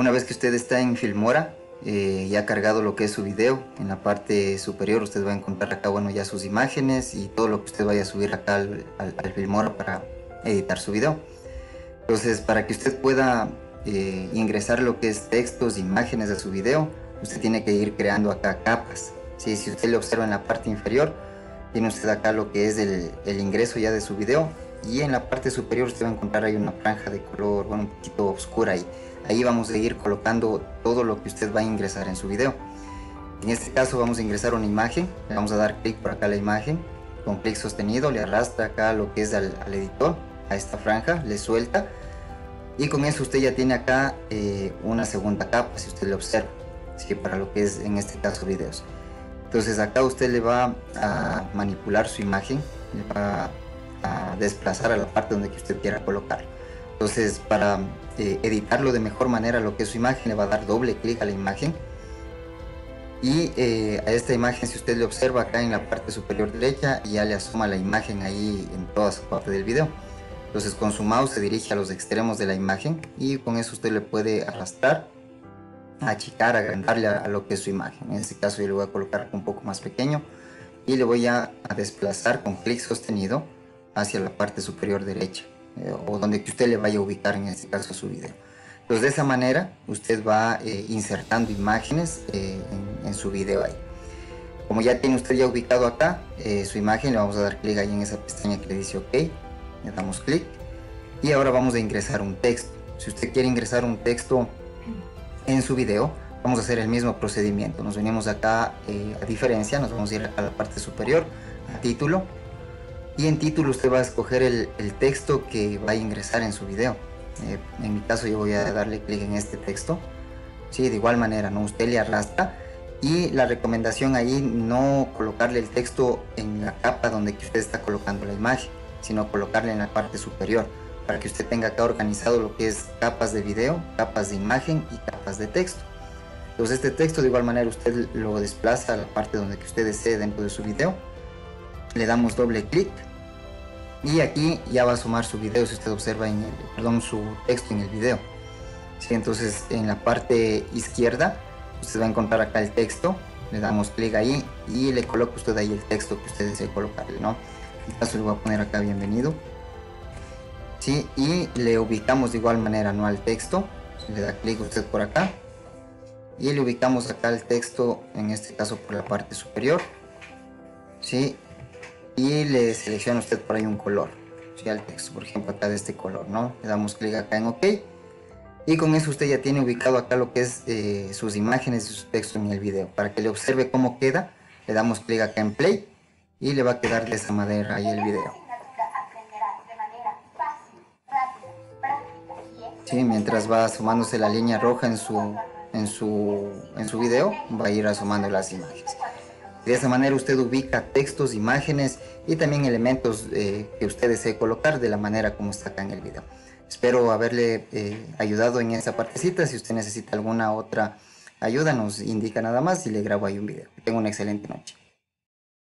Una vez que usted está en Filmora, eh, ya ha cargado lo que es su video, en la parte superior usted va a encontrar acá, bueno, ya sus imágenes y todo lo que usted vaya a subir acá al, Filmora para editar su video. Entonces, para que usted pueda eh, ingresar lo que es textos, imágenes de su video, usted tiene que ir creando acá capas. Si usted le observa en la parte inferior, tiene usted acá lo que es el, ingreso ya de su video y en la parte superior usted va a encontrar ahí una franja de color, un poquito oscura ahí. Ahí vamos a ir colocando todo lo que usted va a ingresar en su video. En este caso vamos a ingresar una imagen, le vamos a dar clic por acá a la imagen, con clic sostenido le arrastra acá lo que es al, editor, a esta franja, le suelta y con eso usted ya tiene acá eh, una segunda capa si usted lo observa, ¿sí? para lo que es en este caso videos. Entonces acá usted le va a manipular su imagen, le va a desplazar a la parte donde usted quiera colocarlo. Entonces para eh, editarlo de mejor manera lo que es su imagen le va a dar doble clic a la imagen y eh, a esta imagen si usted le observa acá en la parte superior derecha ya le asoma la imagen ahí en toda su parte del video. Entonces con su mouse se dirige a los extremos de la imagen y con eso usted le puede arrastrar achicar, agrandarle a, lo que es su imagen. En este caso yo le voy a colocar un poco más pequeño y le voy a, desplazar con clic sostenido hacia la parte superior derecha eh, o donde que usted le vaya a ubicar en este caso su video. Entonces de esa manera usted va eh, insertando imágenes eh, en, su video ahí. Como ya tiene usted ya ubicado acá su imagen, le vamos a dar clic ahí en esa pestaña que le dice OK, le damos clic y ahora vamos a ingresar un texto. Si usted quiere ingresar un texto en su video vamos a hacer el mismo procedimiento. Nos venimos acá eh, a diferencia, nos vamos a ir a la parte superior, a título. Y en título usted va a escoger el, texto que va a ingresar en su video. Eh, en mi caso yo voy a darle clic en este texto. Sí, de igual manera, ¿no? Usted le arrastra y la recomendación ahí no colocarle el texto en la capa donde usted está colocando la imagen, sino colocarle en la parte superior para que usted tenga acá organizado lo que es capas de video, capas de imagen y capas de texto. Entonces este texto de igual manera usted lo desplaza a la parte donde que usted desee dentro de su video. Le damos doble clic y aquí ya va a sumar su video si usted observa en el, perdón, su texto en el video. ¿Sí? Entonces en la parte izquierda usted va a encontrar acá el texto, le damos clic ahí y le coloca usted ahí el texto que usted desee colocarle, ¿no? En caso le voy a poner acá bienvenido ¿sí? y le ubicamos de igual manera no al texto le da clic usted por acá y le ubicamos acá el texto en este caso por la parte superior ¿sí? Y le selecciona usted por ahí un color ¿sí? al texto por ejemplo acá de este color no le damos clic acá en ok y con eso usted ya tiene ubicado acá lo que es eh, sus imágenes y su texto en el video para que le observe cómo queda le damos clic acá en play y le va a quedar esa manera ahí el video mientras va asomándose la línea roja en su, en, su, en su video, va a ir asomando las imágenes. De esa manera usted ubica textos, imágenes y también elementos eh, que usted desee colocar de la manera como está acá en el video. Espero haberle eh, ayudado en esta partecita. Si usted necesita alguna otra ayuda, nos indica nada más y le grabo ahí un video. Tenga una excelente noche.